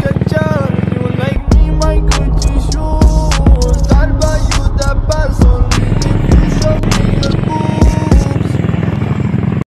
Good job.